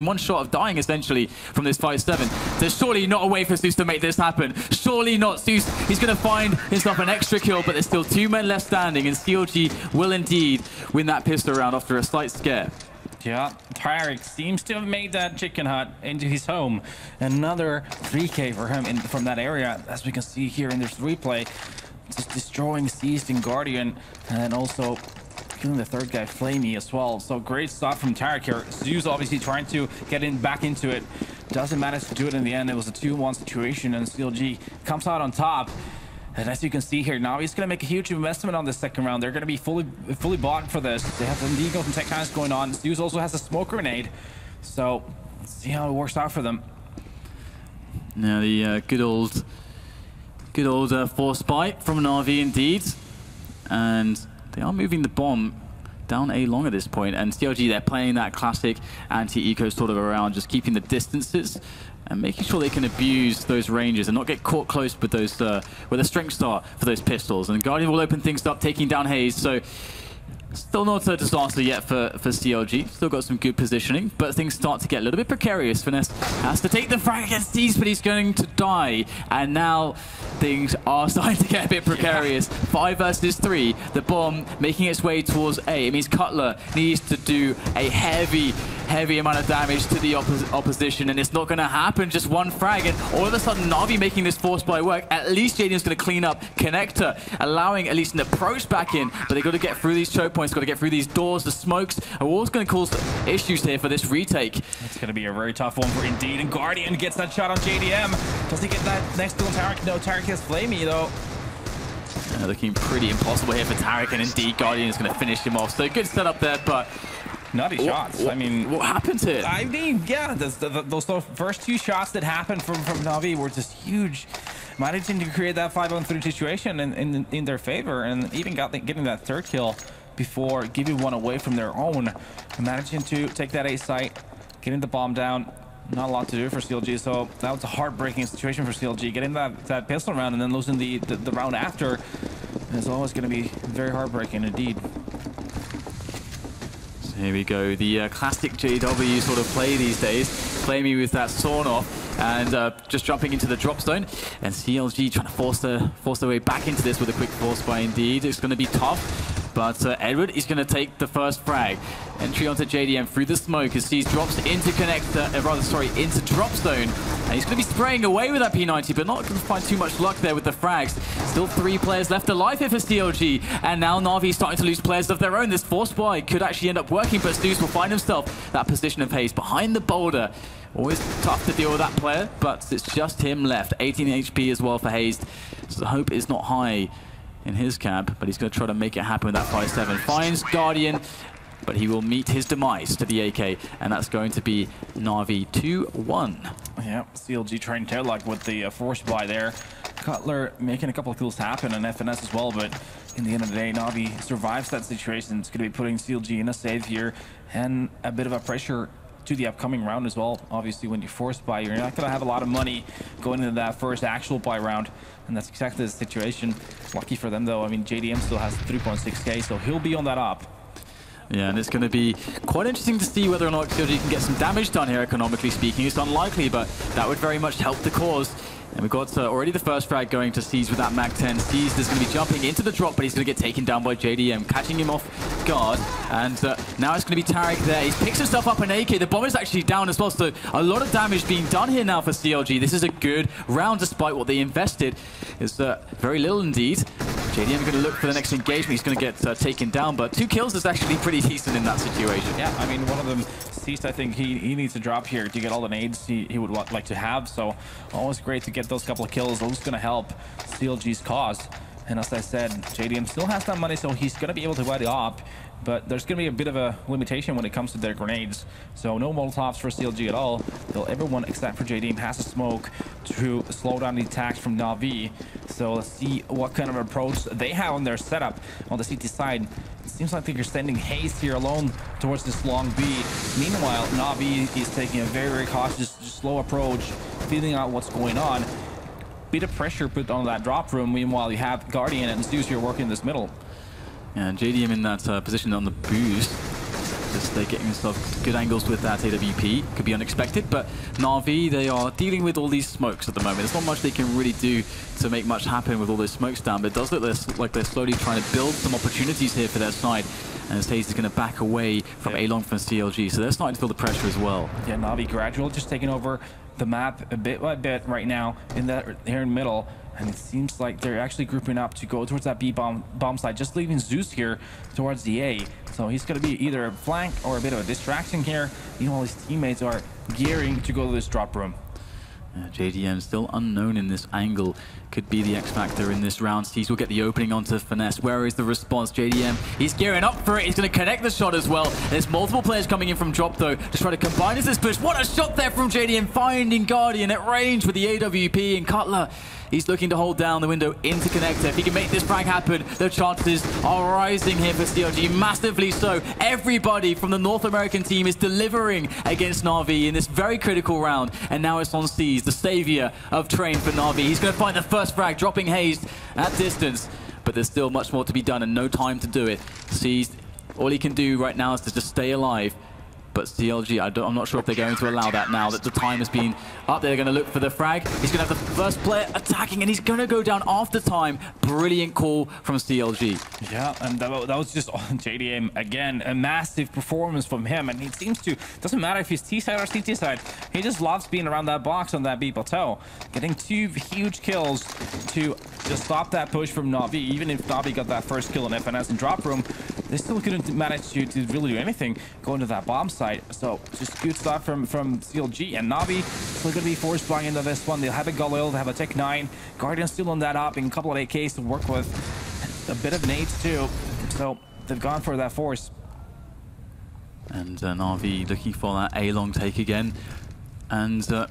one shot of dying essentially from this 5-7. There's surely not a way for Zeus to make this happen. Surely not Zeus. He's going to find himself an extra kill, but there's still two men left standing, and CLG will indeed win that pistol round after a slight scare. Yeah, Tarik seems to have made that chicken hut into his home. Another 3k for him in, from that area, as we can see here in this replay. Just destroying Seized and Guardian, and also killing the third guy, Flamie, as well. So great start from Tarik here. Zeus obviously trying to get in back into it. Doesn't manage to do it in the end. It was a 2-1 situation, and CLG comes out on top. And as you can see here, now he's going to make a huge investment on this second round. They're going to be fully fully bought for this. They have the Deagle from Tech going on. Zeus also has a smoke grenade. So, see how it works out for them. Now the uh, good old, good old uh, force bite from Na'Vi indeed. And they are moving the bomb down A long at this point, and CLG, they're playing that classic anti-eco sort of around, just keeping the distances and making sure they can abuse those ranges and not get caught close with those uh, with a strength star for those pistols. And Guardian will open things up, taking down Haze. So Still not a disaster yet for, for CLG. Still got some good positioning, but things start to get a little bit precarious. Finesse has to take the frag against these, but he's going to die. And now things are starting to get a bit precarious. Five versus three. The bomb making its way towards A. It means Cutler needs to do a heavy, heavy amount of damage to the oppos opposition, and it's not going to happen. Just one frag, and all of a sudden Na'Vi making this force by work. At least Jaden's going to clean up Connector, allowing at least an approach back in, but they've got to get through these choke points, got to get through these doors. The smokes are always going to cause issues here for this retake. It's going to be a very tough one for Indeed, and Guardian gets that shot on JDM. Does he get that next on Tarik? No, Tarik has Flamie, though. Uh, looking pretty impossible here for Tarik, and indeed Guardian is going to finish him off. So good setup there, but Nutty shots. What, I mean, what happened to it? I mean, yeah, those, those, those first two shots that happened from from Navi were just huge managing to create that 5 on 3 situation in, in, in their favor and even got the, getting that third kill before giving one away from their own. Managing to take that A site, getting the bomb down. Not a lot to do for CLG, so that was a heartbreaking situation for CLG. Getting that, that pistol round and then losing the, the, the round after is always going to be very heartbreaking indeed. Here we go, the uh, classic JW sort of play these days. Play me with that sawn off and uh, just jumping into the drop zone. And CLG trying to force, the, force their way back into this with a quick force by Indeed. It's going to be tough. But uh, Edward is going to take the first frag. Entry onto JDM through the smoke as he drops into connector, uh, rather, sorry, into drop zone. And he's going to be spraying away with that P90, but not going to find too much luck there with the frags. Still three players left alive here for CLG. And now Na'Vi starting to lose players of their own. This force buy could actually end up working, but Zeus will find himself that position of haste behind the boulder. Always tough to deal with that player, but it's just him left. 18 HP as well for Hazed. So the hope is not high in his camp, but he's going to try to make it happen with that 5-7. Finds Guardian, but he will meet his demise to the AK, and that's going to be Na'Vi 2-1. Yeah, CLG trying to like with the uh, force buy there. Cutler making a couple of kills happen and FNS as well, but in the end of the day, Na'Vi survives that situation. It's going to be putting CLG in a save here and a bit of a pressure to the upcoming round as well. Obviously, when you force buy, you're not going to have a lot of money going into that first actual buy round. And that's exactly the situation. Lucky for them, though. I mean, JDM still has 3.6k, so he'll be on that up. Yeah, and it's going to be quite interesting to see whether or not CLG can get some damage done here, economically speaking. It's unlikely, but that would very much help the cause. And we've got uh, already the first frag going to Seize with that MAC-10. Seize is going to be jumping into the drop, but he's going to get taken down by JDM, catching him off guard. And uh, now it's going to be Tarik there. He picks himself up an AK. The bomb is actually down as well, so a lot of damage being done here now for CLG. This is a good round despite what they invested. It's uh, very little indeed. JDM going to look for the next engagement. He's going to get uh, taken down, but two kills is actually pretty decent in that situation. Yeah, I mean, one of them I think he, he needs to drop here to get all the nades he, he would like to have. So always great to get those couple of kills. Those going to help CLG's cause. And as I said, JDM still has that money, so he's going to be able to buy the op. But there's going to be a bit of a limitation when it comes to their grenades. So no Molotovs for CLG at all. They'll everyone except for JDM has a smoke to slow down the attacks from Na'Vi. So let's see what kind of approach they have on their setup on the CT side. It seems like they're sending Hazed here alone towards this long B. Meanwhile, Na'Vi is taking a very, very cautious, slow approach, feeling out what's going on. Bit of pressure put on that drop room. Meanwhile, you have Guardian and Zeus here working in this middle. Yeah, JDM in that uh, position on the boost. Just they're getting themselves good angles with that AWP. Could be unexpected, but Na'Vi, they are dealing with all these smokes at the moment. There's not much they can really do to make much happen with all those smokes down, but it does look like they're slowly trying to build some opportunities here for their side. And Stays is going to back away from yeah. A-Long from CLG, so they're starting to feel the pressure as well. Yeah, Na'Vi gradual just taking over the map a bit by bit right now in that here in middle. And it seems like they're actually grouping up to go towards that B bomb bomb side, just leaving Zeus here towards the A. So he's going to be either a flank or a bit of a distraction here. Meanwhile, his teammates are gearing to go to this drop room. Uh, JDM still unknown in this angle. Could be the X factor in this round. Steez will get the opening onto Finesse. Where is the response? JDM, he's gearing up for it. He's going to connect the shot as well. There's multiple players coming in from drop though to try to combine this push. What a shot there from JDM finding Guardian at range with the AWP and Cutler He's looking to hold down the window into connector. If he can make this frag happen, the chances are rising here for CLG, massively so. Everybody from the North American team is delivering against Na'Vi in this very critical round. And now it's on Seas, the savior of Train for Na'Vi. He's going to find the first frag, dropping Haze at distance. But there's still much more to be done and no time to do it. Seas, all he can do right now is to just stay alive but CLG, I am not sure if they're going to allow that now that the time has been up. They're going to look for the frag. He's going to have the first player attacking, and he's going to go down after time. Brilliant call from CLG. Yeah, and that, that was just on JDM again. A massive performance from him, and it seems to doesn't matter if he's T side or CT side. He just loves being around that box on that B plateau, getting two huge kills to just stop that push from Na'Vi. Even if Na'Vi got that first kill in FNS and drop room, they still couldn't manage to, to really do anything going to that bomb site. So just good stuff from, from CLG and Na'Vi still going to be forced flying into this one. They'll have a Galil, they have a Tec-9. Guardian still on that up and a couple of AKs to work with. A bit of nades too. So they've gone for that force. And uh, Na'Vi looking for that A-long take again. And, uh,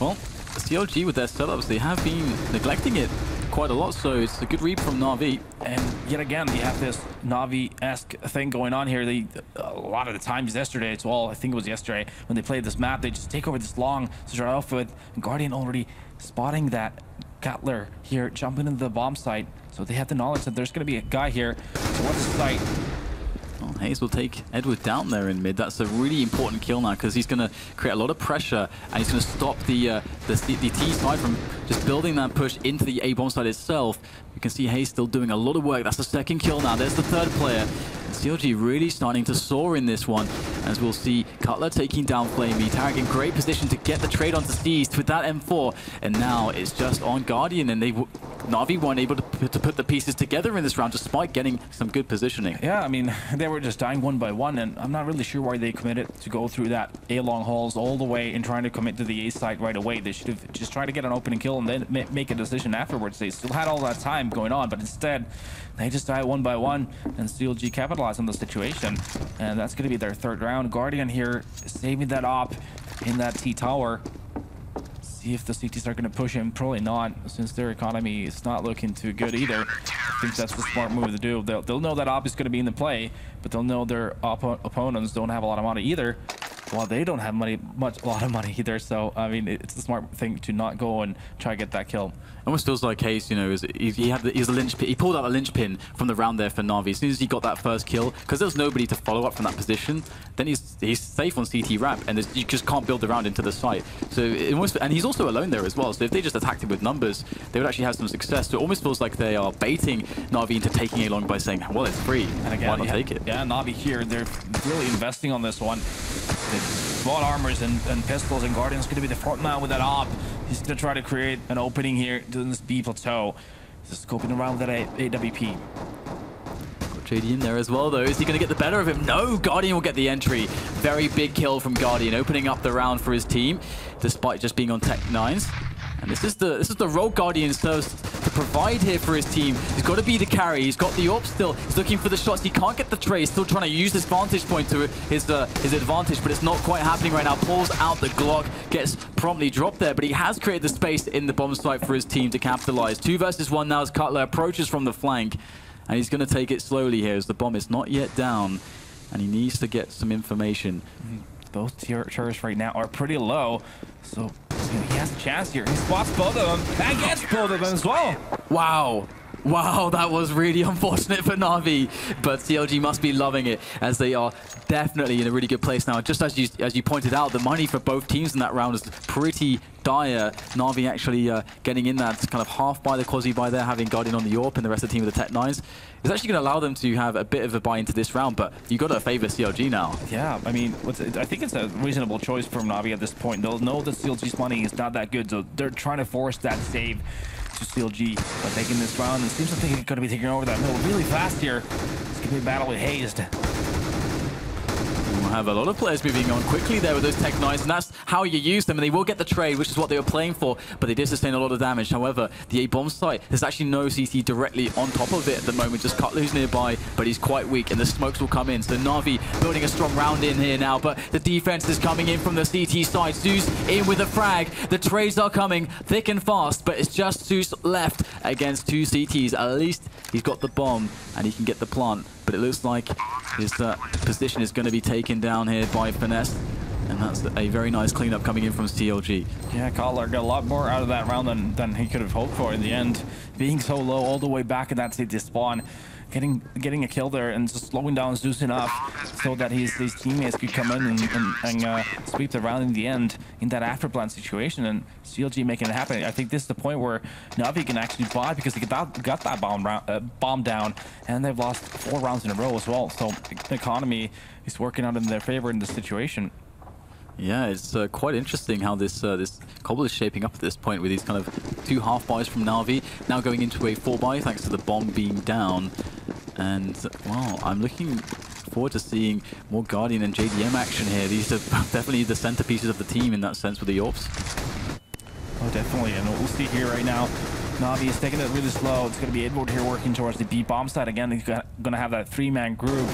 well, CLG with their setups, they have been neglecting it quite a lot, so it's a good read from Na'Vi. And yet again, you have this Na'Vi-esque thing going on here. They, a lot of the times yesterday as well, I think it was yesterday, when they played this map, they just take over this long to start off with. Guardian already spotting that Cutler here jumping into the bomb site. So they have the knowledge that there's going to be a guy here towards the site Haze will take Edward down there in mid. That's a really important kill now because he's going to create a lot of pressure and he's going to stop the, uh, the, the T side from just building that push into the A bomb side itself. You can see Haze still doing a lot of work. That's the second kill now. There's the third player. CLG really starting to soar in this one, as we'll see Cutler taking down flamie. Tarik in great position to get the trade onto Steez with that M4, and now it's just on Guardian, and they Na'Vi weren't able to, to put the pieces together in this round despite getting some good positioning. Yeah, I mean, they were just dying one by one, and I'm not really sure why they committed to go through that A-long halls all the way and trying to commit to the A site right away. They should have just tried to get an opening kill and then make a decision afterwards. They still had all that time going on, but instead, they just died one by one, and CLG capitalize on the situation. And that's going to be their third round. Guardian here saving that op in that T-tower. See if the CTs are going to push him. Probably not, since their economy is not looking too good either. I think that's the smart move to do. They'll, they'll know that op is going to be in the play, but they'll know their op opponents don't have a lot of money either. Well, they don't have money, much, a lot of money either. So, I mean, it's the smart thing to not go and try to get that kill. Almost feels like Case, you know, is he, he had the, he's a linchpin. He pulled out a linchpin from the round there for Na'Vi. As soon as he got that first kill, because there's nobody to follow up from that position, then he's he's safe on CT wrap, and you just can't build the round into the site. So it almost, and he's also alone there as well. So if they just attacked him with numbers, they would actually have some success. So it almost feels like they are baiting Na'Vi into taking a long by saying, well, it's free. And again, Why not yeah, take it? Yeah, Na'Vi here, they're really investing on this one. Small armors and, and pistols, and Guardian's going to be the front man with that op. He's going to try to create an opening here to this B plateau. Just scoping around that AWP. Got JD in there as well, though. Is he going to get the better of him? No, Guardian will get the entry. Very big kill from Guardian, opening up the round for his team, despite just being on Tech 9s. And this is the this is the role Guardian serves provide here for his team. He's got to be the carry. He's got the AWP still. He's looking for the shots. He can't get the trade. Still trying to use this vantage point to his uh, his advantage, but it's not quite happening right now. Pulls out the Glock, gets promptly dropped there, but he has created the space in the bomb site for his team to capitalize. Two versus one now as Cutler approaches from the flank, and he's going to take it slowly here as the bomb is not yet down, and he needs to get some information. Mm-hmm. Both turrets right now are pretty low, so he has a chance here. He spots both of them and gets both of them as well. Wow. Wow, that was really unfortunate for Na'Vi, but CLG must be loving it as they are definitely in a really good place now. Just as you as you pointed out, the money for both teams in that round is pretty dire. Na'Vi actually uh, getting in that kind of half by the quasi by there, having Guardian on the AWP and the rest of the team with the Tec-9s. It's actually going to allow them to have a bit of a buy into this round, but you got to favor CLG now. Yeah, I mean, I think it's a reasonable choice from Na'Vi at this point. They'll know that CLG's money is not that good, so they're trying to force that save to CLG by taking this round. It seems like they're going to be taking over that middle really fast here. It's going to be a battle with Hazed have a lot of players moving on quickly there with those Tec-9s, and that's how you use them, and they will get the trade, which is what they were playing for, but they did sustain a lot of damage. However, the A-bomb site, there's actually no CT directly on top of it at the moment, just Cutler's nearby, but he's quite weak, and the smokes will come in. So Na'Vi building a strong round in here now, but the defense is coming in from the CT side. Zeus in with a frag. The trades are coming thick and fast, but it's just Zeus left against two CTs. At least he's got the bomb, and he can get the plant but it looks like his uh, position is going to be taken down here by Finesse. And that's a very nice cleanup coming in from CLG. Yeah, Cutler got a lot more out of that round than, than he could have hoped for in the end. Being so low all the way back in that CT spawn getting getting a kill there and just slowing down Zeus enough so that his, his teammates could come in and, and, and uh, sweep the round in the end in that after plant situation and CLG making it happen. I think this is the point where Navi can actually buy because they got got that bomb, round, uh, bomb down and they've lost four rounds in a row as well. So the economy is working out in their favor in this situation. Yeah, it's uh, quite interesting how this uh, this cobble is shaping up at this point with these kind of two half buys from Na'Vi, now going into a four buy thanks to the bomb being down. And, wow, I'm looking forward to seeing more Guardian and JDM action here. These are definitely the centerpieces of the team in that sense with the AWPs. Oh, definitely, and we'll see here right now. Na'Vi is taking it really slow. It's going to be Edward here working towards the B bomb side again. He's going to have that three-man group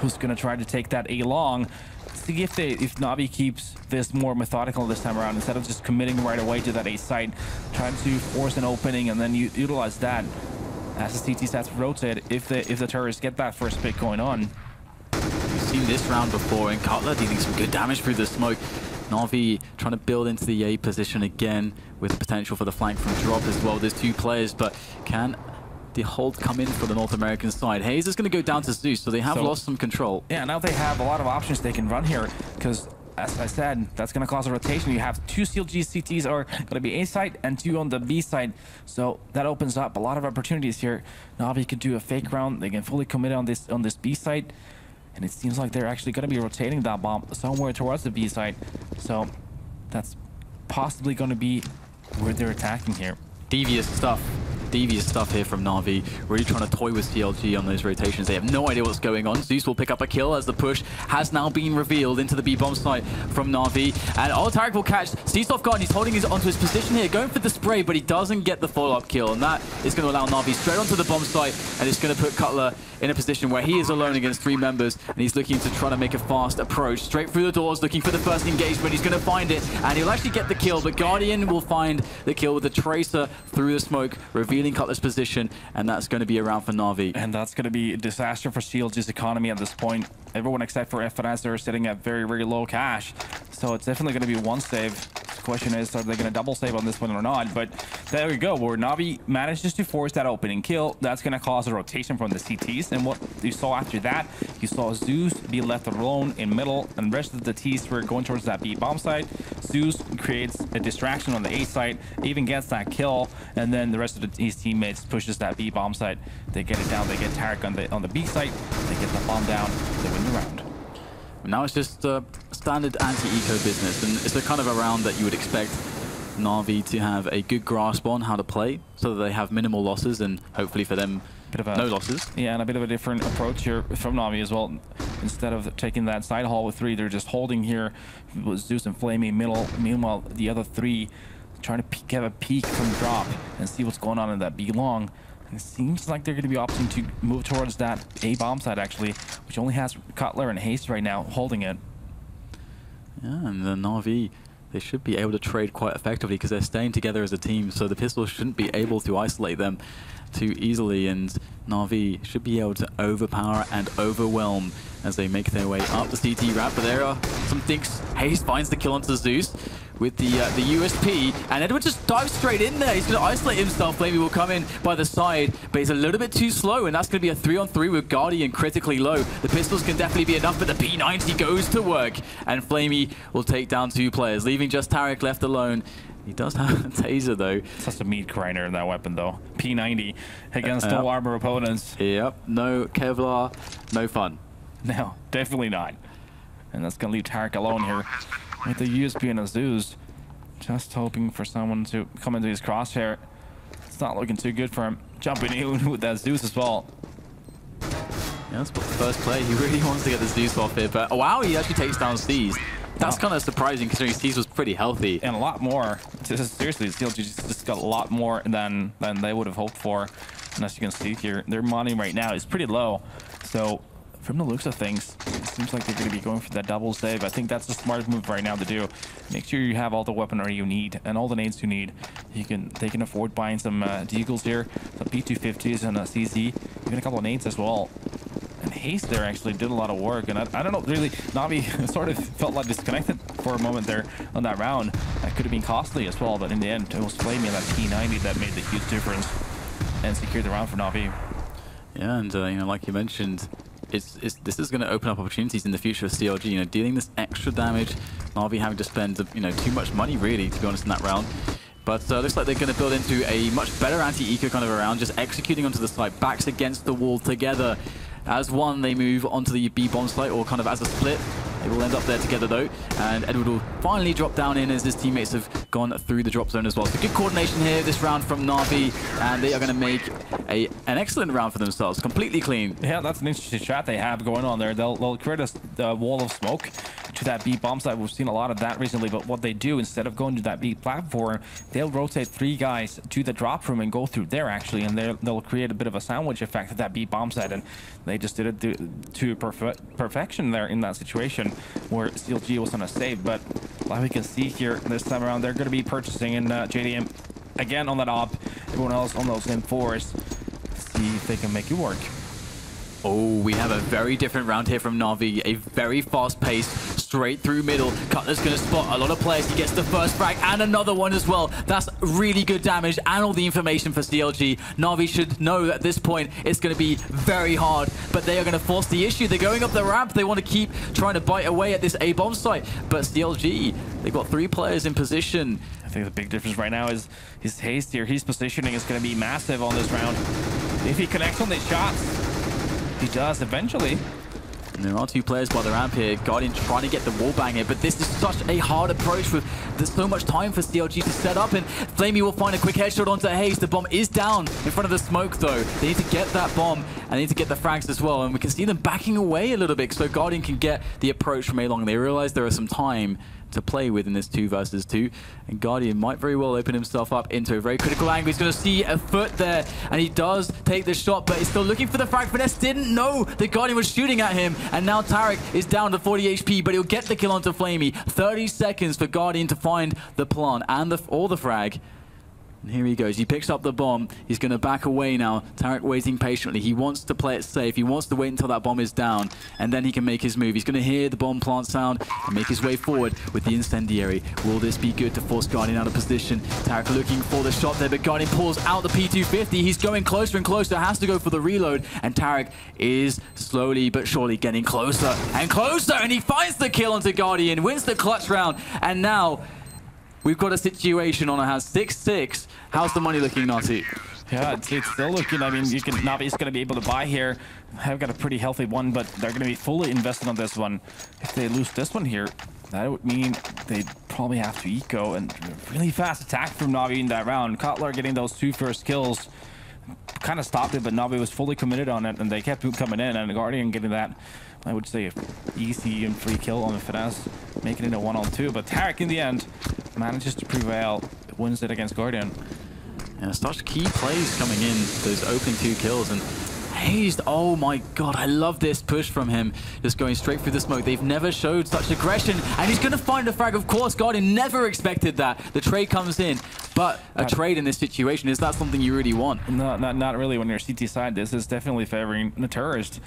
who's going to try to take that A long see if they if Na'Vi keeps this more methodical this time around instead of just committing right away to that A site, trying to force an opening and then you utilize that as the CT stats rotate if the if the terrorists get that first pick going on. We've seen this round before and Cutler dealing some good damage through the smoke. Na'Vi trying to build into the A position again with potential for the flank from drop as well. There's two players, but can the hold come in for the North American side. Hayes is going to go down to Zeus, so they have so, lost some control. Yeah, now they have a lot of options they can run here, because as I said, that's going to cause a rotation. You have two sealed CTs are going to be A side and two on the B side. So that opens up a lot of opportunities here. Na'Vi could do a fake round. They can fully commit on this on this B side. And it seems like they're actually going to be rotating that bomb somewhere towards the B side. So that's possibly going to be where they're attacking here. Devious stuff devious stuff here from Na'Vi. Really trying to toy with CLG on those rotations. They have no idea what's going on. Zeus will pick up a kill as the push has now been revealed into the B-bomb site from Na'Vi. And Tarik will catch Cease off guard. He's holding his onto his position here, going for the spray, but he doesn't get the follow-up kill. And that is going to allow Na'Vi straight onto the bomb site, and it's going to put Cutler in a position where he is alone against three members, and he's looking to try to make a fast approach. Straight through the doors, looking for the first engagement. He's going to find it, and he'll actually get the kill, but Guardian will find the kill with the Tracer through the smoke, revealing Cutler's position, and that's going to be around for Na'Vi. And that's going to be a disaster for CLG's economy at this point. Everyone except for FNS are sitting at very, very low cash. So it's definitely going to be one save. The question is, are they going to double save on this one or not? But there we go, where Na'Vi manages to force that opening kill. That's going to cause a rotation from the CTs. And what you saw after that, you saw Zeus be left alone in middle, and rest of the Ts were going towards that B bomb site. Zeus creates a distraction on the A site, even gets that kill, and then the rest of the, his teammates pushes that B bomb site. They get it down, they get Tarik on the on the B site, they get the bomb down, they win the round. Now it's just uh, standard anti-eco business, and it's the kind of a round that you would expect Na'Vi to have a good grasp on how to play, so that they have minimal losses, and hopefully for them, bit of a, no losses. Yeah, and a bit of a different approach here from Na'Vi as well. Instead of taking that side hall with three, they're just holding here with Zeus and Flamie middle. Meanwhile, the other three trying to peek, have a peek from drop and see what's going on in that B long. It seems like they're going to be opting to move towards that A bomb site, actually, which only has Cutler and Hazed right now holding it. Yeah, and the Na'Vi, they should be able to trade quite effectively because they're staying together as a team, so the pistol shouldn't be able to isolate them too easily, and Na'Vi should be able to overpower and overwhelm as they make their way up the CT ramp, but there are some things. Hazed finds the kill onto Zeus, with the uh, the USP, and Edward just dives straight in there. He's going to isolate himself. Flamie will come in by the side, but he's a little bit too slow, and that's going to be a three-on-three 3 with Guardian critically low. The pistols can definitely be enough, but the P90 goes to work, and Flamie will take down two players, leaving just Tarik left alone. He does have a taser, though. Such a meat grinder in that weapon, though. P90 against uh, no armor opponents. Yep, no Kevlar, no fun. No, definitely not. And that's going to leave Tarik alone here with the USP and a Zeus. Just hoping for someone to come into his crosshair. It's not looking too good for him. Jumping in with that Zeus as well. Yeah, that's the first play. He really wants to get this Zeus off here, but oh, wow, he actually takes down Steez. That's kind of surprising considering Steez was pretty healthy. And a lot more. Seriously, CLG just got a lot more than, than they would have hoped for. And as you can see here, their money right now is pretty low. So from the looks of things, it seems like they're going to be going for that double save. I think that's the smart move right now to do. Make sure you have all the weaponry you need and all the nades you need. You can They can afford buying some uh, Deagles here, some P250s and a CZ, even a couple of nades as well. And Hazed there actually did a lot of work, and I, I don't know, really, Navi sort of felt like disconnected for a moment there on that round. That could have been costly as well, but in the end, it was Flamie that P90 that made the huge difference and secured the round for Navi. Yeah, and uh, you know, like you mentioned, it's, it's, this is going to open up opportunities in the future of CLG. You know, dealing this extra damage, Navi having to spend you know too much money really, to be honest, in that round. But uh, looks like they're going to build into a much better anti-eco kind of around, just executing onto the site, backs against the wall together. As one, they move onto the B bomb site, or kind of as a split. They will end up there together though, and Edward will finally drop down in as his teammates have gone through the drop zone as well. So good coordination here this round from Na'Vi, and they are going to make a an excellent round for themselves, completely clean. Yeah, that's an interesting strat they have going on there. They'll, they'll create a wall of smoke to that B bomb site. We've seen a lot of that recently, but what they do, instead of going to that B platform, they'll rotate three guys to the drop room and go through there, actually, and they'll create a bit of a sandwich effect at that B bomb site, and they just did it to, to perfe perfection there in that situation where CLG was on a save, but like we can see here this time around, they're going to be purchasing in uh, JDM again on that op, everyone else on those M4s, see if they can make it work. Oh, we have a very different round here from Na'Vi. A very fast pace, straight through middle. Cutler's going to spot a lot of players. He gets the first frag and another one as well. That's really good damage and all the information for CLG. Na'Vi should know at this point it's going to be very hard, but they are going to force the issue. They're going up the ramp. They want to keep trying to bite away at this A-bomb site, but CLG, they've got three players in position. I think the big difference right now is his haste here. His positioning is going to be massive on this round. If he connects on these shots, he does eventually. And there are two players by the ramp here. Guardian trying to get the wall bang here, but this is such a hard approach with there's so much time for CLG to set up, and Flamie will find a quick headshot onto Hayes. The bomb is down in front of the smoke, though. They need to get that bomb, and they need to get the frags as well, and we can see them backing away a little bit so Guardian can get the approach from A-Long. They realize there is some time to play with in this 2 versus 2. And Guardian might very well open himself up into a very critical angle. He's going to see a foot there, and he does take the shot, but he's still looking for the frag. Finesse didn't know that Guardian was shooting at him, and now Tarik is down to 40 HP, but he'll get the kill onto Flamie. 30 seconds for Guardian to find the plant and the, all the frag. And here he goes. He picks up the bomb. He's going to back away now. Tarik waiting patiently. He wants to play it safe. He wants to wait until that bomb is down, and then he can make his move. He's going to hear the bomb plant sound and make his way forward with the incendiary. Will this be good to force Guardian out of position? Tarik looking for the shot there, but Guardian pulls out the P250. He's going closer and closer. Has to go for the reload, and Tarik is slowly but surely getting closer and closer, and he finds the kill onto Guardian, wins the clutch round, and now We've got a situation on our hands. 6-6. How's the money looking, Nati? Yeah, it's, it's, still looking, I mean, you can Navi's going to be able to buy here. I've got a pretty healthy one, but they're going to be fully invested on this one. If they lose this one here, that would mean they'd probably have to eco and really fast attack from Navi in that round. Cutler getting those two first kills kind of stopped it, but Navi was fully committed on it, and they kept coming in, and the Guardian getting that I would say easy and free kill on the Finesse, making it a one-on-two. But Tarik, in the end, manages to prevail, wins it against Guardian. Yeah, such key plays coming in, those opening two kills, and Hazed, oh my god, I love this push from him. Just going straight through the smoke. They've never showed such aggression, and he's going to find a frag. Of course, Guardian never expected that. The trade comes in, but a trade in this situation, is that something you really want? No, not, not really when you're CT side. This is definitely favoring the terrorist.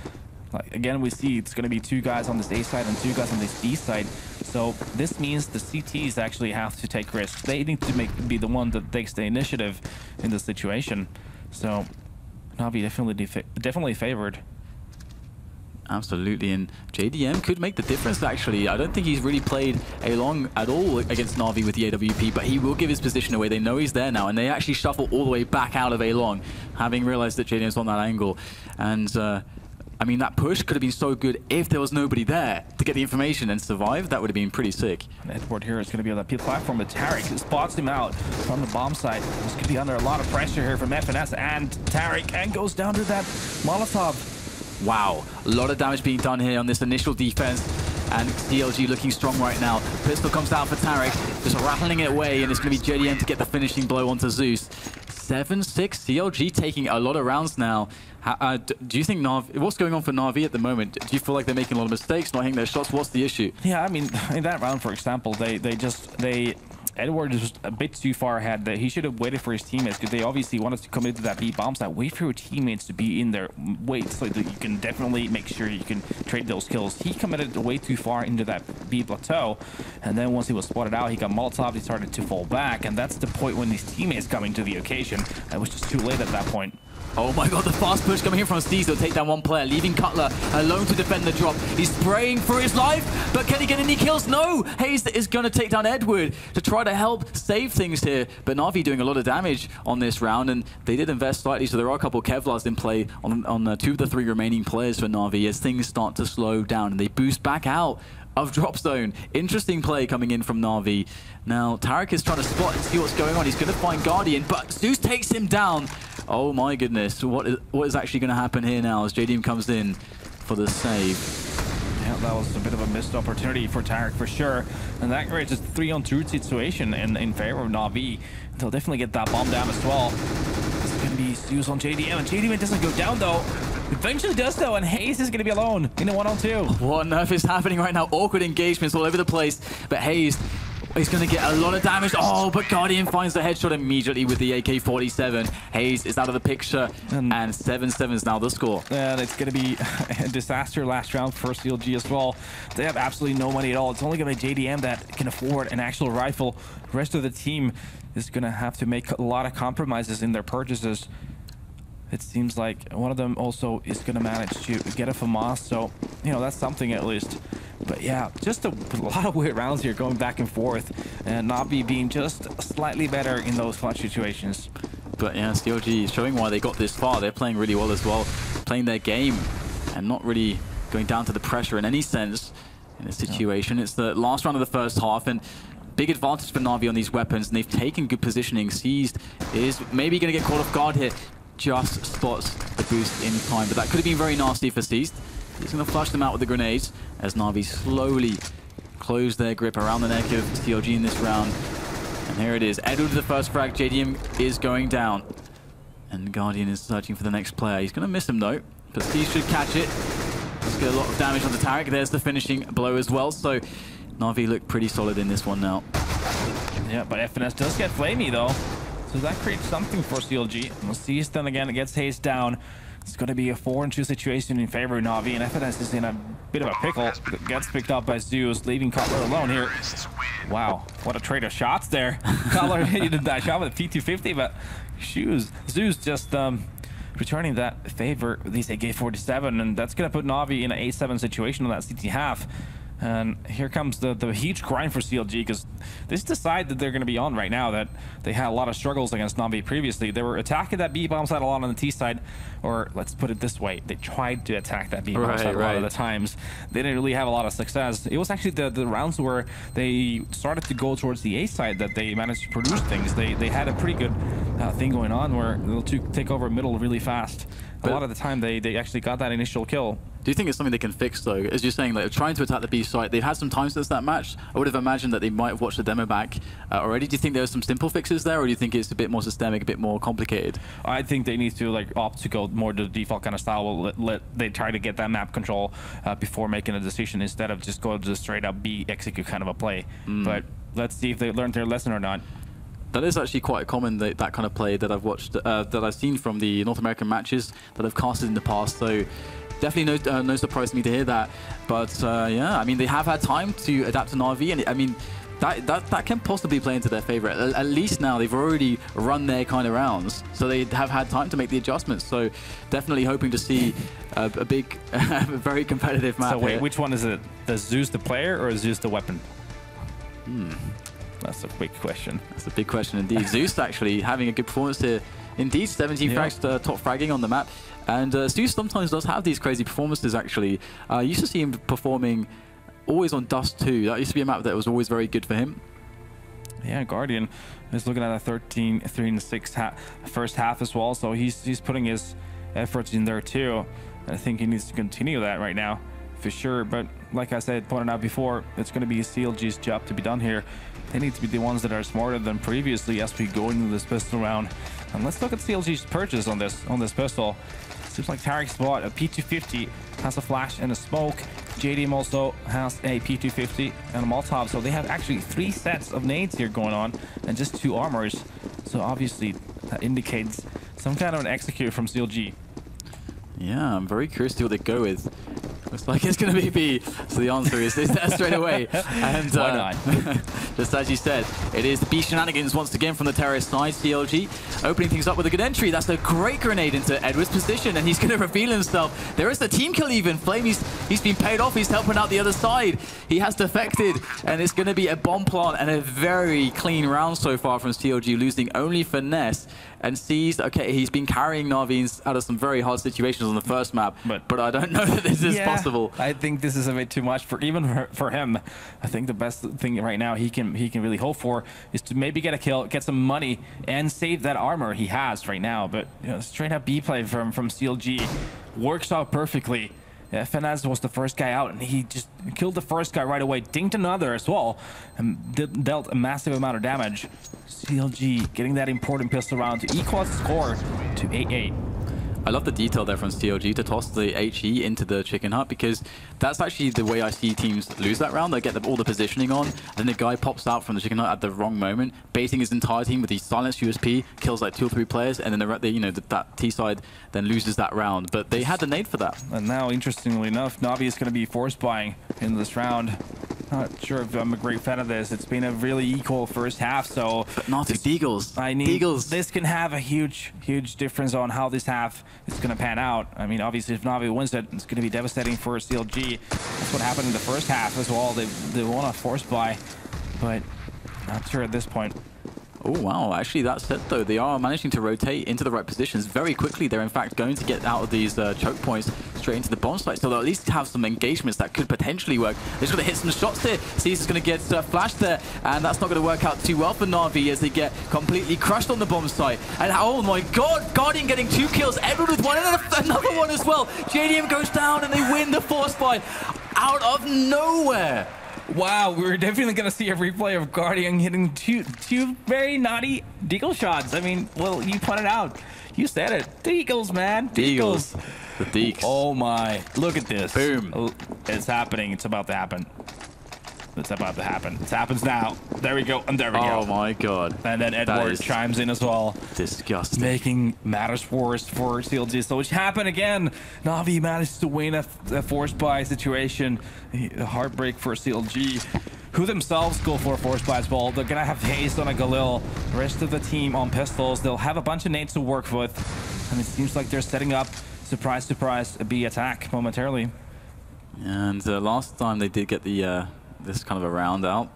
Like again, we see it's going to be two guys on this A side and two guys on this B side. So this means the CTs actually have to take risks. They need to make be the one that takes the initiative in the situation. So Navi definitely definitely favored. Absolutely, and JDM could make the difference actually. I don't think he's really played A long at all against Na'Vi with the AWP, but he will give his position away. They know he's there now, and they actually shuffle all the way back out of A long, having realized that JDM's on that angle. And uh, I mean, that push could have been so good if there was nobody there to get the information and survive. That would have been pretty sick. And Edward here is going to be on that platform, but Tarik spots him out from the bomb site. This could be under a lot of pressure here from FNS and Tarik, and goes down to that Molotov. Wow, a lot of damage being done here on this initial defense. And CLG looking strong right now. Pistol comes down for Tarik, just rattling it away, and it's going to be JDM to get the finishing blow onto Zeus. 7-6, CLG taking a lot of rounds now. Uh, do you think Na'Vi, what's going on for Na'Vi at the moment? Do you feel like they're making a lot of mistakes, not hitting their shots? What's the issue? Yeah, I mean, in that round, for example, they, they just, they Edward is a bit too far ahead. That he should have waited for his teammates because they obviously wanted to commit to that B bomb site. Wait for your teammates to be in there. Wait so that you can definitely make sure you can trade those kills. He committed way too far into that B plateau, and then once he was spotted out, he got Molotov. He started to fall back, and that's the point when his teammates coming to the occasion. It was just too late at that point. Oh my god, the fast push coming in from Steez will take down one player, leaving Cutler alone to defend the drop. He's spraying for his life, but can he get any kills? No! Hayes is going to take down Edward to try to help save things here, but Na'Vi doing a lot of damage on this round, and they did invest slightly, so there are a couple Kevlars in play on, on uh, two of the three remaining players for Na'Vi as things start to slow down, and they boost back out of drop zone. Interesting play coming in from Na'Vi. Now, Tarik is trying to spot and see what's going on. He's going to find Guardian, but Zeus takes him down. Oh my goodness, what is, what is actually going to happen here now as JDM comes in for the save? Yeah, that was a bit of a missed opportunity for Tarik for sure. And that creates a three on two situation in, in favor of Na'Vi. They'll definitely get that bomb down as well. Is going to be Zeus on JDM, and JDM doesn't go down though. Eventually does though, and Hayes is going to be alone in a one on two. What on earth is happening right now? Awkward engagements all over the place, but Hayes He's going to get a lot of damage. Oh, but Guardian finds the headshot immediately with the AK-47. Hayes is out of the picture, and 7-7 is now the score. And it's going to be a disaster last round for CLG as well. They have absolutely no money at all. It's only going to be JDM that can afford an actual rifle. The rest of the team is going to have to make a lot of compromises in their purchases. It seems like one of them also is going to manage to get a FAMAS, so, you know, that's something at least. But yeah, just a, lot of weird rounds here going back and forth and Navi being just slightly better in those clutch situations. But yeah, CLG showing why they got this far. They're playing really well as well, playing their game and not really going down to the pressure in any sense in this situation. It's the last round of the first half and big advantage for Navi on these weapons and they've taken good positioning. Seized is maybe going to get caught off guard here. Just spots the boost in time, but that could have been very nasty for Seized. He's going to flush them out with the grenades as Na'Vi slowly close their grip around the neck of CLG in this round. And here it is. Edward the first frag. JDM is going down. And Guardian is searching for the next player. He's going to miss him though. But Steve should catch it. Let's get a lot of damage on the Tarik. There's the finishing blow as well. So Na'Vi look pretty solid in this one now. Yeah, but FNS does get flamey though. So that creates something for CLG. We'll see then again. It gets Hayes down. It's going to be a 4 and 2 situation in favor of Na'Vi, and FNS is in a bit of a pickle. Gets picked up by Zeus, leaving Cutler alone here. Wow, what a trade of shots there. Cutler hit that shot with a P250, but shoes. Zeus just um, returning that favor these AK-47, and that's going to put Na'Vi in an A7 situation on that CT half. And here comes the, the huge grind for CLG because this is the side that they're going to be on right now that they had a lot of struggles against Na'Vi previously. They were attacking that B bomb side a lot on the T side, or let's put it this way, they tried to attack that B bomb right, side a right. lot of the times. They didn't really have a lot of success. It was actually the, the rounds where they started to go towards the A side that they managed to produce things. They, they had a pretty good uh, thing going on where they'll take over middle really fast. A lot of the time, they, they actually got that initial kill. Do you think it's something they can fix though? As you're saying, like trying to attack the B site, they've had some time since that match. I would have imagined that they might have watched the demo back uh, already. Do you think there are some simple fixes there, or do you think it's a bit more systemic, a bit more complicated? I think they need to like opt to go more to the default kind of style. Let, let they try to get that map control uh, before making a decision instead of just go to the straight up B execute kind of a play. Mm. But let's see if they learned their lesson or not. That is actually quite common, that, that kind of play that I've watched, uh, that I've seen from the North American matches that I've casted in the past. So definitely no, uh, no surprise to me to hear that. But uh, yeah, I mean, they have had time to adapt to Na'Vi, and I mean, that, that, that can possibly play into their favor. At, at, least now they've already run their kind of rounds, so they have had time to make the adjustments. So definitely hoping to see a, a big, very competitive match. So wait, here. which one is it? The Zeus the player or is Zeus the weapon? Hmm. That's a big question. That's a big question indeed. Zeus actually having a good performance here. Indeed, 17 yeah. frags, uh, top fragging on the map. And uh, Zeus sometimes does have these crazy performances, actually. I uh, used to see him performing always on Dust 2. That used to be a map that was always very good for him. Yeah, Guardian is looking at a 13, 3 and 6 ha first half as well, so he's he's putting his efforts in there too. I think he needs to continue that right now, for sure. But like I said, pointed out before, it's going to be CLG's job to be done here. They need to be the ones that are smarter than previously as we go into this pistol round. And let's look at CLG's purchase on this on this pistol. Seems like Tarik's bought a P250, has a flash and a smoke. JDM also has a P250 and a Molotov, so they have actually three sets of nades here going on and just two armors. So obviously that indicates some kind of an execute from CLG. Yeah, I'm very curious to see what they go with. Looks like it's going to be B. So the answer is, is that straight away. And Why uh, not? just as you said, it is the B shenanigans once again from the terrorist side. CLG opening things up with a good entry. That's a great grenade into Edward's position, and he's going to reveal himself. There is the team kill even. Flame, he's, he's been paid off. He's helping out the other side. He has defected, and it's going to be a bomb plant and a very clean round so far from CLG, losing only Finesse and sees, okay, he's been carrying Na'Vi out of some very hard situations on the first map, but, but I don't know that this is yeah, possible. I think this is a bit too much for even for, for, him. I think the best thing right now he can he can really hope for is to maybe get a kill, get some money, and save that armor he has right now. But you know, straight up B play from from CLG works out perfectly. Yeah, Fenez was the first guy out, and he just killed the first guy right away, dinked another as well, and dealt a massive amount of damage. CLG getting that important pistol round to equal score to 8-8. I love the detail there from CLG to toss the HE into the chicken hut because that's actually the way I see teams lose that round. They get the, all the positioning on, and then the guy pops out from the chicken hut at the wrong moment, baiting his entire team with the silenced USP, kills like two or three players, and then the, the you know the, that T side then loses that round. But they had the nade for that. And now, interestingly enough, Navi is going to be force buying in this round. Not sure if I'm a great fan of this. It's been a really equal first half, so... But not Deagles. I need... Deagles. This can have a huge, huge difference on how this half is going to pan out. I mean, obviously, if Navi wins it, it's going to be devastating for CLG. That's what happened in the first half as well. They, they won a force buy, but not sure at this point. Oh, wow. Actually, that said, though, they are managing to rotate into the right positions very quickly. They're, in fact, going to get out of these uh, choke points straight into the bomb site, so they'll at least have some engagements that could potentially work. They're just going to hit some shots here. Caesar's going to get uh, flashed there, and that's not going to work out too well for Na'Vi as they get completely crushed on the bomb site. And oh my god, Guardian getting two kills, Edward with one, and another one as well. JDM goes down, and they win the force fight out of nowhere. Wow, we're definitely going to see a replay of Guardian hitting two two very naughty deagle shots. I mean, well, you pointed out. You said it. Deagles, man. Deagles. The Deeks. Oh my. Look at this. Boom. Oh, it's happening. It's about to happen. It's about to happen. It happens now. There we go. And there we oh go. Oh my god. And then Edward chimes in as well. Disgusting. Making matters worse for CLG. So which happened again. Navi managed to win a, a force buy situation. A heartbreak for CLG. Who themselves go for a force buy as well. They're gonna have haste on a Galil. The rest of the team on pistols. They'll have a bunch of nades to work with. And it seems like they're setting up, surprise, surprise, a B attack momentarily. And uh, last time they did get the uh, this kind of a round out,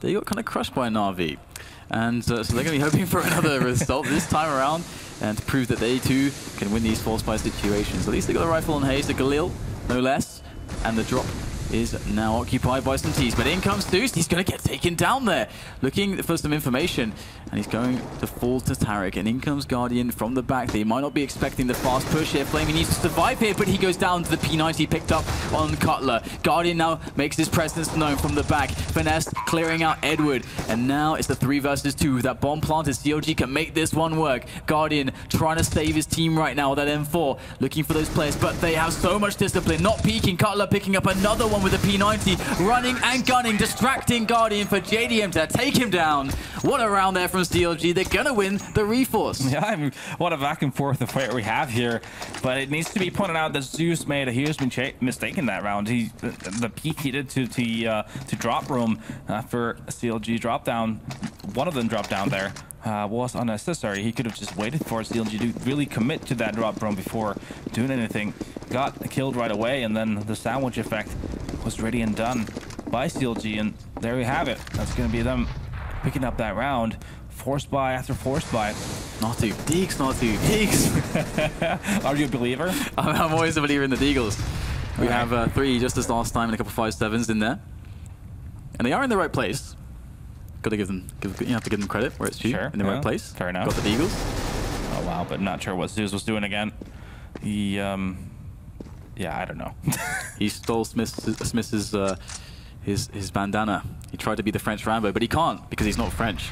they got kind of crushed by Na'Vi. And uh, so they're going to be hoping for another result this time around and to prove that they too can win these force buy situations. At least they got a rifle on Haze, the Galil, no less, and the drop is now occupied by some T's. But in comes Deuce. He's going to get taken down there. Looking for some information. And he's going to fall to Tarik. And in comes Guardian from the back. They might not be expecting the fast push here. Flamie needs to survive here, but he goes down to the P90 picked up on Cutler. Guardian now makes his presence known from the back. Finesse clearing out Edward. And now it's the three versus two. That bomb planted CLG can make this one work. Guardian trying to save his team right now with that M4. Looking for those players, but they have so much discipline. Not peeking. Cutler picking up another one with the P90, running and gunning, distracting Guardian for JDM to take him down. What a round there from CLG. They're going to win the Reforce. Yeah, I mean, what a back and forth affair we have here. But it needs to be pointed out that Zeus made a huge mistake in that round. He The, the peak he did to, to, uh, to drop room after CLG drop down. One of them dropped down there uh, was unnecessary. He could have just waited for CLG to really commit to that drop drone before doing anything. Got killed right away, and then the sandwich effect was ready and done by CLG, and there we have it. That's going to be them picking up that round. Force buy after force buy. Not too. Deeks, not too. Deeks. Are you a believer? I'm always a believer in the Deagles. We right. have uh, three just as last time and a couple five sevens in there. And they are in the right place. Got to give them, give, you have to give them credit where it's due, sure, in the yeah, right place. Fair enough. Got the Eagles. Oh wow, but not sure what Zeus was doing again. He, um, yeah, I don't know. he stole Smith's, Smith's uh, his his bandana. He tried to be the French Rambo, but he can't because he's not French.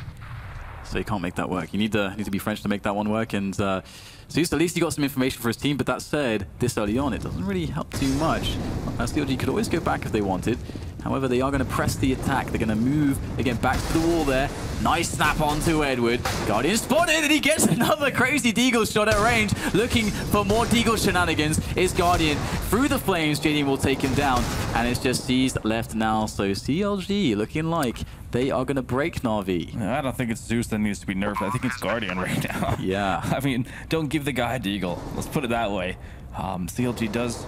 So he can't make that work. You need to need to be French to make that one work. And uh, Zeus, at least he got some information for his team. But that said, this early on, it doesn't really help too much. Uh, CLG could always go back if they wanted. However, they are going to press the attack. They're going to move again back to the wall there. Nice snap onto Edward. Guardian spotted and he gets another crazy Deagle shot at range. Looking for more Deagle shenanigans is Guardian. Through the flames, JD will take him down. And it's just C's left now. So CLG looking like they are going to break Na'Vi. I don't think it's Zeus that needs to be nerfed. I think it's Guardian right now. Yeah. I mean, don't give the guy a Deagle. Let's put it that way. Um, CLG does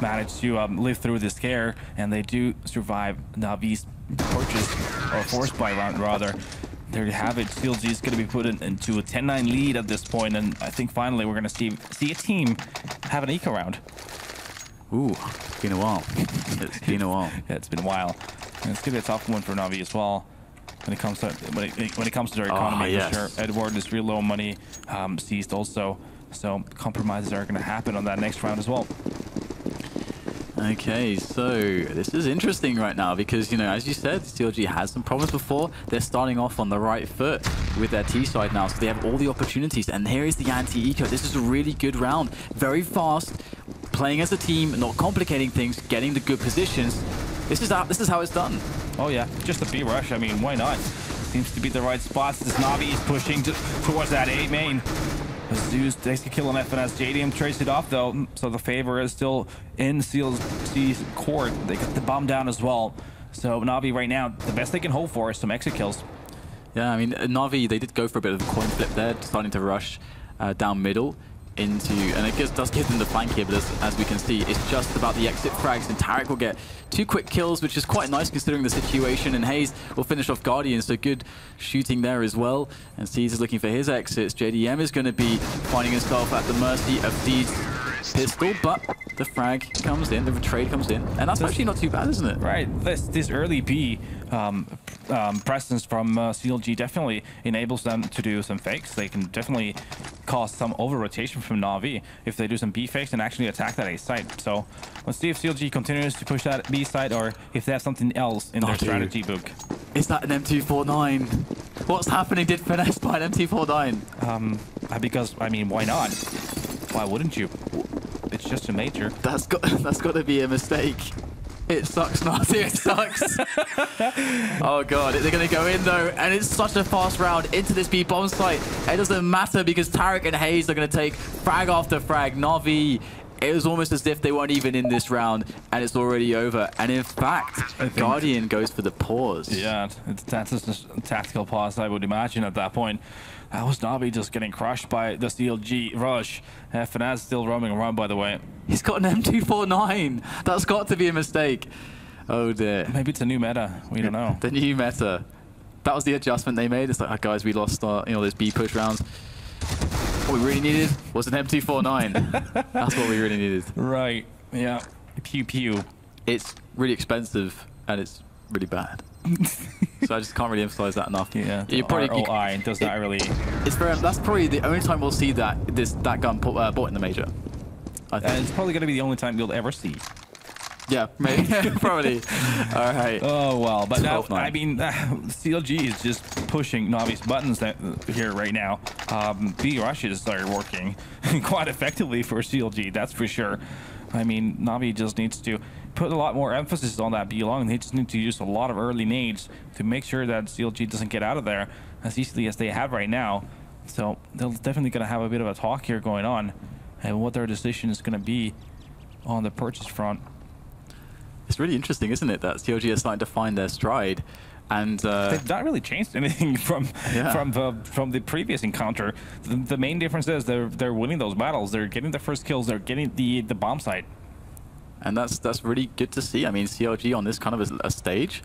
manage to um, live through the scare, and they do survive Navi's purchase, or force buy round rather. There you have it. CLG is going to be put in, into a 10-9 lead at this point, and I think finally we're going to see see a team have an eco round. Ooh, it's been a while. It's been a while. yeah, it's been a while. And it's going to be a tough one for Navi as well when it comes to when it, when it comes to their economy. Oh, yes. sure. Edward is real low money, um, seized also, so compromises are going to happen on that next round as well. Okay, so this is interesting right now because, you know, as you said, CLG has some problems before. They're starting off on the right foot with their T side now, so they have all the opportunities. And here is the anti-eco. This is a really good round. Very fast, playing as a team, not complicating things, getting the good positions. This is how, this is how it's done. Oh yeah, just a B rush. I mean, why not? Seems to be the right spots. This Navi is pushing to, towards that A main. Zeus takes kill on FNS. JDM trades it off though, so the favor is still in CLG's court. They got the bomb down as well. So Navi right now, the best they can hope for is some exit kills. Yeah, I mean, Navi, they did go for a bit of a coin flip there, starting to rush uh, down middle into, and it does give them the flank here, but as, as, we can see, it's just about the exit frags, and Tarik will get two quick kills, which is quite nice considering the situation, and Hazed will finish off Guardian, so good shooting there as well, and Seized is looking for his exits. JDM is going to be finding himself at the mercy of Seized pistol, but the frag comes in, the trade comes in, and that's this, actually not too bad, isn't it? Right. This this early B um, um, presence from uh, CLG definitely enables them to do some fakes. They can definitely cause some over-rotation from Na'Vi if they do some B fakes and actually attack that A site. So let's see if CLG continues to push that B site or if they have something else in their strategy book. Is that an M249? What's happening? Did finesse by an M249? Um, because, I mean, why not? Why wouldn't you? It's just a major. That's got that's got to be a mistake. It sucks, Marty. It sucks. oh god, they're gonna go in though, and it's such a fast round into this B bomb site. It doesn't matter because Tarik and Hazed are gonna take frag after frag. Navi it was almost as if they weren't even in this round and it's already over. And in fact, Guardian goes for the pause. Yeah, it's, that's a tactical pause, I would imagine, at that point. Uh, that was Navi just getting crushed by the CLG rush. Uh, FNS still roaming around, by the way. He's got an M249. That's got to be a mistake. Oh dear. Maybe it's a new meta. We don't know. the new meta. That was the adjustment they made. It's like, oh, guys, we lost our, you know, those B push rounds. What we really needed was an M249. That's what we really needed. Right. Yeah. Pew pew. It's really expensive and it's really bad. so I just can't really emphasize that enough. Yeah, you probably ROI you, does not really. It's very. That's probably the only time we'll see that this that gun put, uh, bought in the major. I think. And it's probably going to be the only time you'll ever see. Yeah, maybe. Probably. All right. Oh, well. But now, I mean, uh, CLG is just pushing Navi's buttons that, uh, here right now. Um, B rushes are working quite effectively for CLG, that's for sure. I mean, Navi just needs to put a lot more emphasis on that B long. They just need to use a lot of early nades to make sure that CLG doesn't get out of there as easily as they have right now. So they're definitely going to have a bit of a talk here going on and what their decision is going to be on the purchase front. It's really interesting, isn't it, that CLG are starting to find their stride. And uh, they've not really changed anything from yeah. from the from the previous encounter. The, the, main difference is they're they're winning those battles. They're getting the first kills. They're getting the the bomb site. And that's that's really good to see. I mean, CLG on this kind of a, a stage,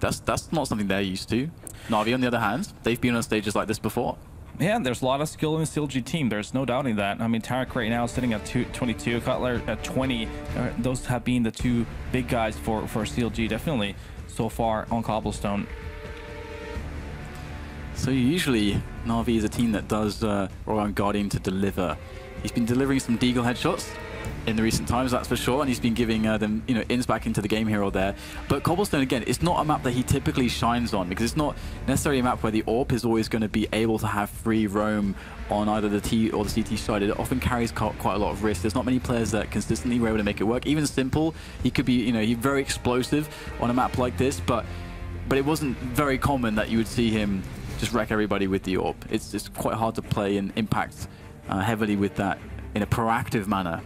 that's that's not something they're used to. Navi, on the other hand, they've been on stages like this before. Yeah, there's a lot of skill in the CLG team. There's no doubting that. I mean, Tarik right now is sitting at two, 22, Cutler at 20. Uh, those have been the two big guys for, for CLG, definitely, so far on Cobblestone. So usually, Na'Vi is a team that does uh, on Guardian to deliver. He's been delivering some Deagle headshots, in the recent times, that's for sure, and he's been giving uh, them, you know, ins back into the game here or there. But Cobblestone, again, it's not a map that he typically shines on because it's not necessarily a map where the AWP is always going to be able to have free roam on either the T or the CT side. It often carries quite a lot of risk. There's not many players that consistently were able to make it work. Even s1mple, he could be, you know, he's very explosive on a map like this, but but it wasn't very common that you would see him just wreck everybody with the AWP. It's just quite hard to play and impact uh, heavily with that in a proactive manner.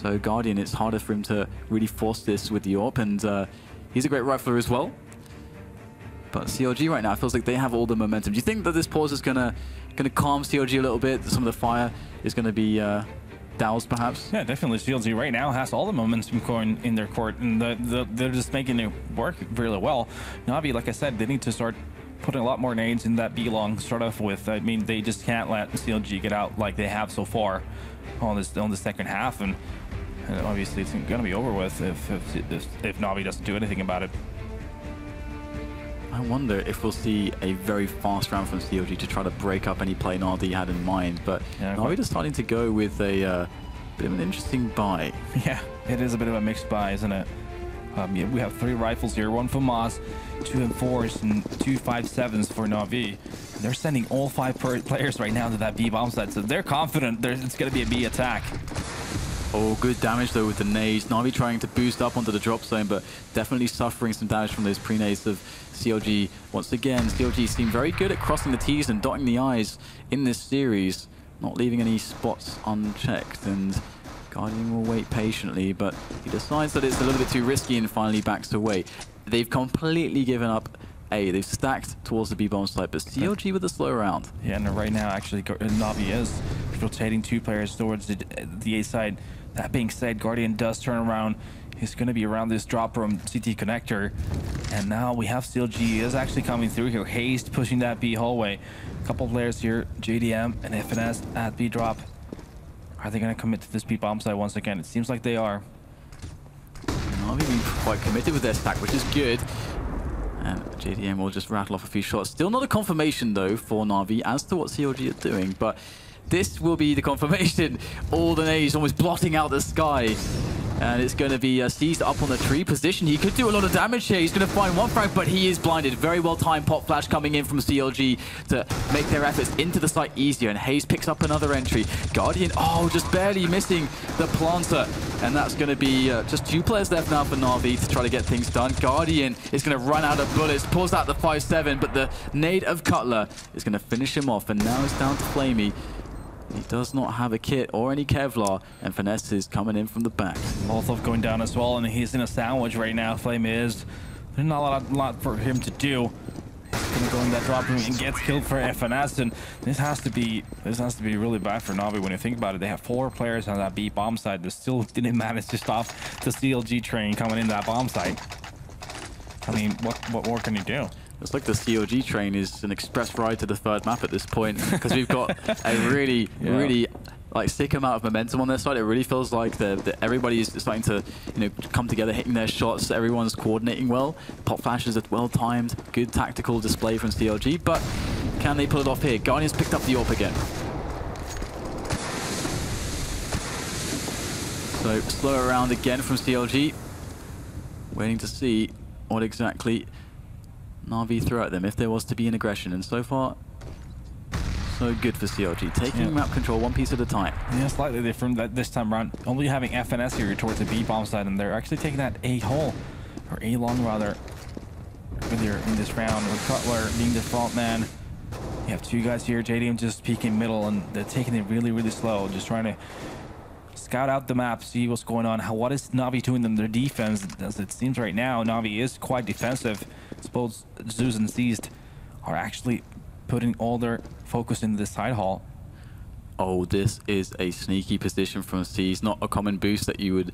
So Guardian, it's harder for him to really force this with the AWP, and uh, he's a great rifler as well. But CLG right now feels like they have all the momentum. Do you think that this pause is gonna gonna calm CLG a little bit? Some of the fire is gonna be uh, doused, perhaps? Yeah, definitely. CLG right now has all the momentum going in their court, and the, the, they're just making it work really well. Navi, like I said, they need to start putting a lot more nades in that B long. Start off with. I mean, they just can't let CLG get out like they have so far on this on the second half, and and obviously, it's going to be over with if, if, if, if Navi doesn't do anything about it. I wonder if we'll see a very fast round from CLG to try to break up any play Nardi had in mind. But yeah, Navi is starting to go with a uh, bit of an interesting buy. Yeah, it is a bit of a mixed buy, isn't it? Um, yeah, we have three rifles here, one for Moz, two M4s, and two 5.7s for Navi. They're sending all five players right now to that B bomb site, so they're confident it's going to be a B attack. Oh, good damage though with the nades. Navi trying to boost up onto the drop zone, but definitely suffering some damage from those pre-nades of CLG. Once again, CLG seem very good at crossing the T's and dotting the I's in this series, not leaving any spots unchecked. And Guardian will wait patiently, but he decides that it's a little bit too risky and finally backs away. They've completely given up a. They've stacked towards the B-bomb site, but CLG with a slow round. Yeah, and right now, actually, uh, Navi is rotating two players towards the, uh, the A side. That being said, Guardian does turn around. He's going to be around this drop from CT connector. And now we have CLG is actually coming through here. Hazed pushing that B hallway. A couple players here, JDM and FNS at B drop. Are they going to commit to this B bomb site once again? It seems like they are. Navi being quite committed with their stack, which is good. And JDM will just rattle off a few shots. Still not a confirmation, though, for Na'Vi as to what CLG are doing. But this will be the confirmation. All the nades almost blotting out the sky. And it's going to be uh, seized up on the tree position. He could do a lot of damage here. He's going to find one frag, but he is blinded. Very well timed pop flash coming in from CLG to make their efforts into the site easier. And Hazed picks up another entry. Guardian, oh, just barely missing the planter. And that's going to be uh, just two players left now for Na'Vi to try to get things done. Guardian is going to run out of bullets, pulls out the 5-7, but the nade of Cutler is going to finish him off. And now it's down to Flamie. He does not have a kit or any Kevlar, and Finesse is coming in from the back. Molotov going down as well, and he's in a sandwich right now. Flame is. There's not a lot, lot for him to do. He's gonna go in that drop room and gets killed for FNS, and this has to be this has to be really bad for Navi when you think about it. They have four players on that B bomb side that still didn't manage to stop the CLG train coming in that bomb site. I mean, what what more can you do? It's like the CLG train is an express ride to the third map at this point because we've got a really, yeah. really like sick amount of momentum on their side. It really feels like the, everybody is starting to you know come together, hitting their shots. Everyone's coordinating well. Pop flashes are well timed. Good tactical display from CLG, but can they pull it off here? Guardians picked up the AWP again. So slow around again from CLG. Waiting to see what exactly Na'Vi throw at them if there was to be an aggression. And so far, so good for CLG, taking Yeah. map control one piece at a time. Yeah, slightly different that this time around. Only having FNS here towards the B bomb side, and they're actually taking that A hole, or A long rather, earlier in this round with Cutler being the front man. You have two guys here, JDM just peeking middle, and they're taking it really, really slow, just trying to scout out the map, see what's going on. How what is Navi doing in their defense? As it seems right now, Navi is quite defensive. Suppose Zeus and Seized are actually putting all their focus into the side hall. Oh, this is a sneaky position from C. It's not a common boost that you would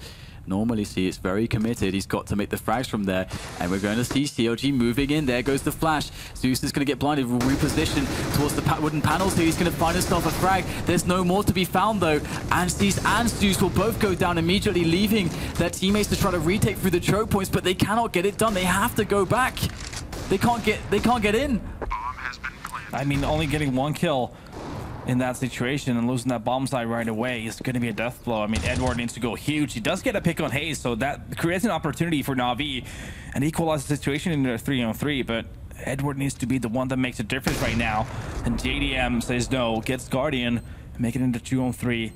normally see. It's very committed. He's got to make the frags from there. And we're going to see CLG moving in. There goes the flash. Zeus is going to get blinded. Will reposition towards the pa wooden panels here. He's going to find himself a frag. There's no more to be found, though. And Seized and Zeus will both go down immediately, leaving their teammates to try to retake through the choke points, but they cannot get it done. They have to go back. They can't get, they can't get in. I mean, only getting one kill in that situation and losing that bomb side right away is going to be a death blow. I mean, Edward needs to go huge. He does get a pick on Hazed, so that creates an opportunity for Navi and equalize the situation into a 3 on 3, but Edward needs to be the one that makes a difference right now. And JDM says no, gets Guardian, make it into 2 on 3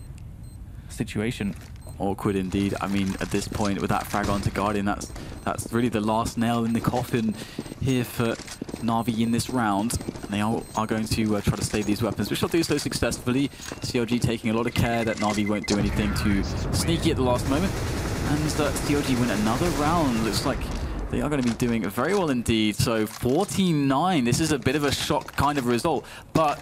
situation. Awkward indeed. I mean, at this point, with that frag onto Guardian, that's that's really the last nail in the coffin here for Navi in this round. And they are, are going to uh, try to save these weapons, which they'll do so successfully. CLG taking a lot of care that Navi won't do anything too sneaky at the last moment. And uh, CLG win another round. Looks like they are going to be doing very well indeed. So 14-9. This is a bit of a shock kind of result, but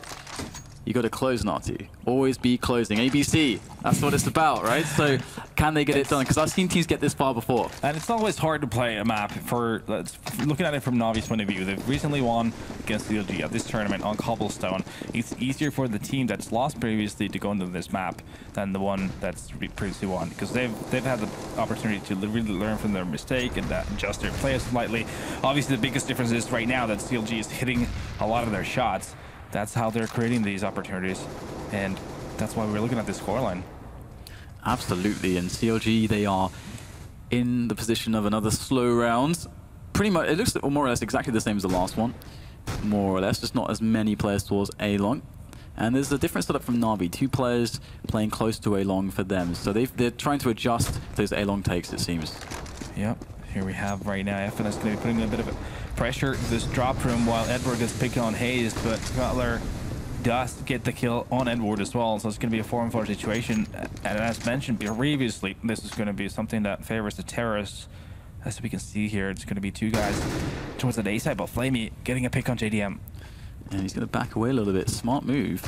you got to close Natu. Always be closing. ABC. That's what it's about, right? So can they get it done? Because I've seen teams get this far before. And it's always hard to play a map for looking at it from Navi's point of view. They've recently won against CLG at this tournament on Cobblestone. It's easier for the team that's lost previously to go into this map than the one that's previously won because they've they've had the opportunity to really learn from their mistake and adjust their play slightly. Obviously, the biggest difference is right now that CLG is hitting a lot of their shots. That's how they're creating these opportunities, and that's why we're looking at this scoreline. Absolutely. And CLG, they are in the position of another slow round. Pretty much, it looks more or less exactly the same as the last one. More or less, just not as many players towards A-Long. And there's a different setup from Navi. Two players playing close to A-Long for them. So they've, they're trying to adjust those A-Long takes, it seems. Yep, here we have right now FNS going to be putting a bit of pressure this drop room while Edward is picking on Hazed, but Cutler does get the kill on Edward as well, so it's going to be a 4 on 4 situation. And as mentioned previously, this is going to be something that favors the terrorists. As we can see here, it's going to be two guys towards the A side, but Flamie getting a pick on JDM. And he's going to back away a little bit. Smart move.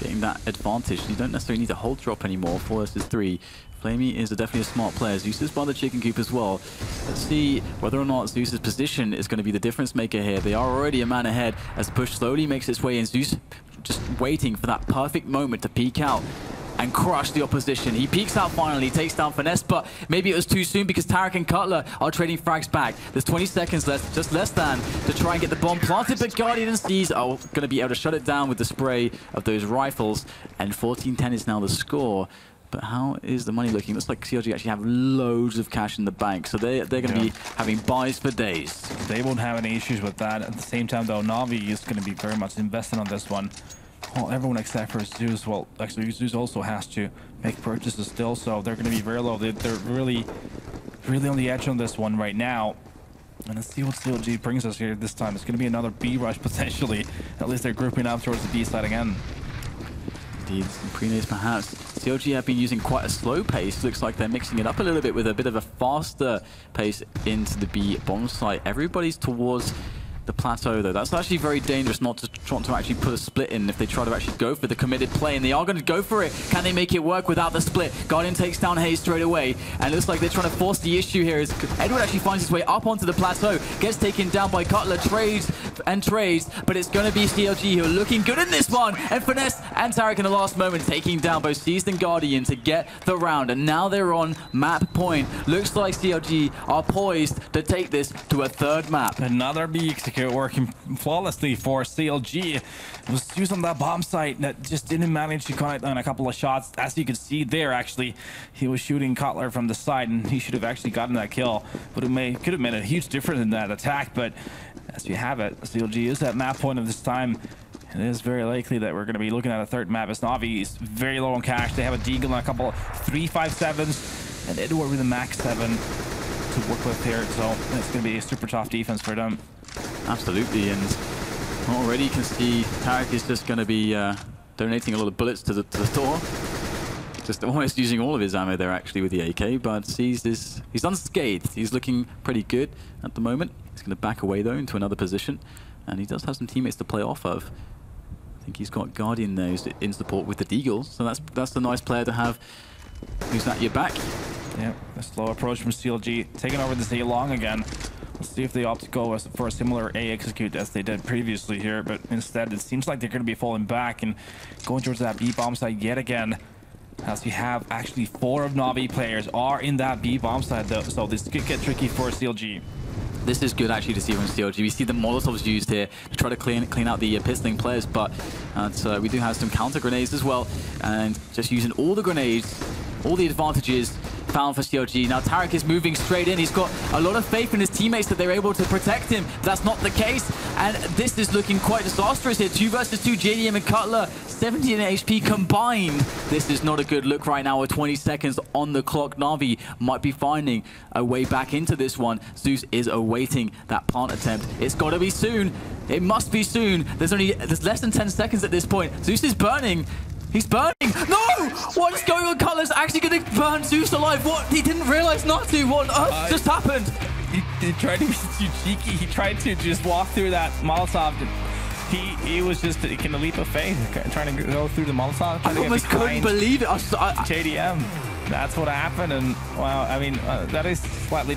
Getting that advantage. You don't necessarily need to hold drop anymore. Four versus three. Flamie is definitely a smart player. Zeus is by the chicken coop as well. Let's see whether or not Zeus's position is going to be the difference maker here. They are already a man ahead as the push slowly makes its way in. Zeus just waiting for that perfect moment to peek out and crush the opposition. He peeks out finally, takes down Finesse, but maybe it was too soon because Tarik and Cutler are trading frags back. There's 20 seconds left, just less than, to try and get the bomb planted, but Guardian and Seized are going to be able to shut it down with the spray of those rifles, and 14-10 is now the score. But how is the money looking? Looks like CLG actually have loads of cash in the bank, so they, they're going to Yeah. be having buys for days. They won't have any issues with that. At the same time, though, Navi is going to be very much invested on this one. Well, everyone except for Zeus, well, actually, Zeus also has to make purchases still, so they're going to be very low. They, they're really, really on the edge on this one right now. And let's see what CLG brings us here this time. It's going to be another B rush potentially. At least they're grouping up towards the B side again. Indeed, some pre-nades perhaps. CLG have been using quite a slow pace. Looks like they're mixing it up a little bit with a bit of a faster pace into the B bomb site. Everybody's towards the plateau though. That's actually very dangerous not to try to actually put a split in if they try to actually go for the committed play. And they are going to go for it. Can they make it work without the split? Guardian takes down Hazed straight away. And looks like they're trying to force the issue here. Is Edward actually finds his way up onto the plateau. Gets taken down by Cutler. Trades and trades. But it's going to be CLG who are looking good in this one. And Finesse and Tarik in the last moment taking down both Seized and Guardian to get the round. And now they're on map point. Looks like CLG are poised to take this to a third map. Another B execute working flawlessly for CLG. It was used on that bomb site that just didn't manage to connect on a couple of shots. As you can see there, actually, he was shooting Cutler from the side, and he should have actually gotten that kill. But it may could have made a huge difference in that attack. But as you have it, CLG is at map point of this time. it is very likely that we're going to be looking at a third map as Na'Vi is very low on cash. They have a Deagle and a couple three five sevens, and Edward with a MAG-7 to work with here. So it's going to be a super tough defense for them. Absolutely, and already you can see Tarik is just going to be uh, donating a lot of bullets to the, to the door. Just almost using all of his ammo there actually with the AK, but sees this, he's unscathed. He's looking pretty good at the moment. He's going to back away though into another position, and he does have some teammates to play off of. I think he's got Guardian there who's in support with the Deagle, so that's that's a nice player to have who's at your back. Yeah, a slow approach from CLG, taking over this A long again. Let's see if they opt to go for a similar A execute as they did previously here, but instead it seems like they're going to be falling back and going towards that B bomb site yet again. As we have actually four of Na'Vi players are in that B bomb site though, so this could get tricky for CLG. This is good actually to see from CLG. We see the Molotovs used here to try to clean clean out the uh, pistoling players, but uh, we do have some counter grenades as well, and just using all the grenades, all the advantages found for CLG. Now Tarik is moving straight in. He's got a lot of faith in his teammates that they're able to protect him. That's not the case. And this is looking quite disastrous here. Two versus two, JDM and Cutler. 17 HP combined. This is not a good look right now with 20 seconds on the clock. Na'Vi might be finding a way back into this one. Zeus is awaiting that plant attempt. It's got to be soon. It must be soon. There's only there's less than 10 seconds at this point. Zeus is burning. He's burning. No! What's going on? Cutler's actually going to burn Zeus alive. What? He didn't realize not to. What on earth uh, just happened? He, he, tried to be too cheeky. He tried to just walk through that Molotov. He he was just taking a leap of faith, trying to go through the Molotov. I almost couldn't believe it. I, I, JDM. That's what happened. And wow, I mean, uh, that is slightly